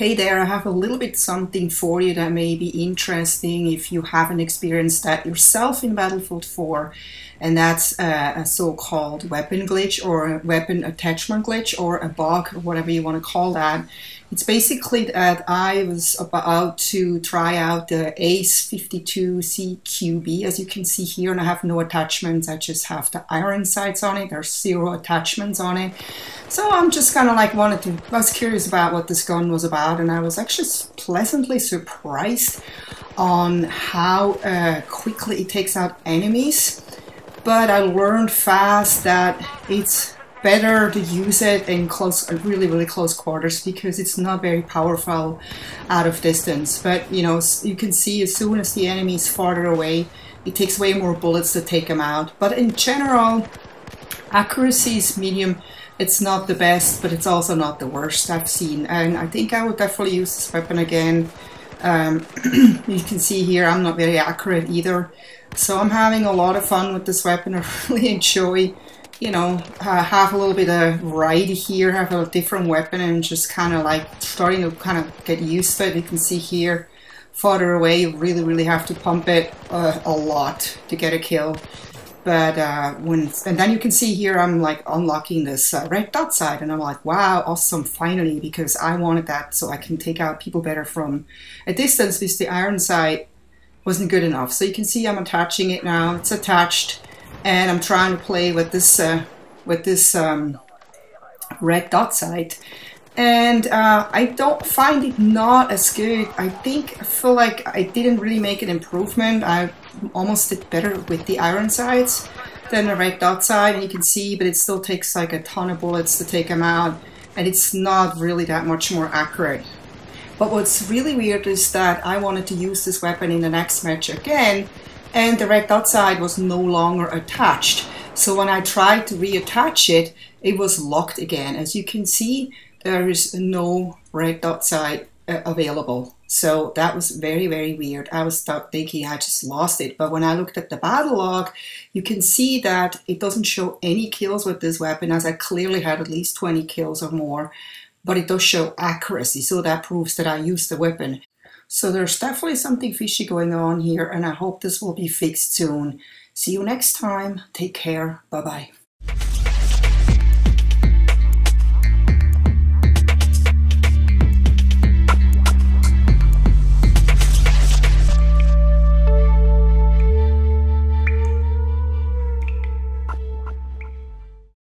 Hey there, I have a little bit something for you that may be interesting if you haven't experienced that yourself in Battlefield 4, and that's a, a so-called weapon glitch or weapon attachment glitch or a bug or whatever you want to call that. It's basically that I was about to try out the ACE 52 CQB as you can see here and I have no attachments, I just have the iron sights on it, there's zero attachments on it. So I'm just kind of like wanted to, I was curious about what this gun was about and I was actually pleasantly surprised on how uh, quickly it takes out enemies. But I learned fast that it's better to use it in close, really, really close quarters because it's not very powerful out of distance. But you know, you can see as soon as the enemy is farther away, it takes way more bullets to take them out. But in general, accuracy is medium. It's not the best, but it's also not the worst I've seen. And I think I would definitely use this weapon again. Um, you can see here I'm not very accurate either. So I'm having a lot of fun with this weapon. I really enjoy you know, uh, have a little bit of variety here, have a different weapon and just kind of like starting to kind of get used to it. You can see here, farther away, you really, really have to pump it uh, a lot to get a kill. But uh, when, and then you can see here, I'm like unlocking this uh, red dot sight and I'm like, wow, awesome, finally, because I wanted that so I can take out people better from a distance because the iron sight wasn't good enough. So you can see I'm attaching it now, it's attached and I'm trying to play with this uh, with this um, red dot sight and uh, I don't find it not as good. I think I feel like I didn't really make an improvement. I almost did better with the iron sights than the red dot sight and you can see but it still takes like a ton of bullets to take them out and it's not really that much more accurate. But what's really weird is that I wanted to use this weapon in the next match again and the red dot sight was no longer attached. So when I tried to reattach it, it was locked again. As you can see, there is no red dot sight uh, available. So that was very, very weird. I was thinking I just lost it. But when I looked at the Battlelog, you can see that it doesn't show any kills with this weapon as I clearly had at least 20 kills or more. But it does show accuracy. So that proves that I used the weapon. So there's definitely something fishy going on here and I hope this will be fixed soon. See you next time. Take care. Bye-bye.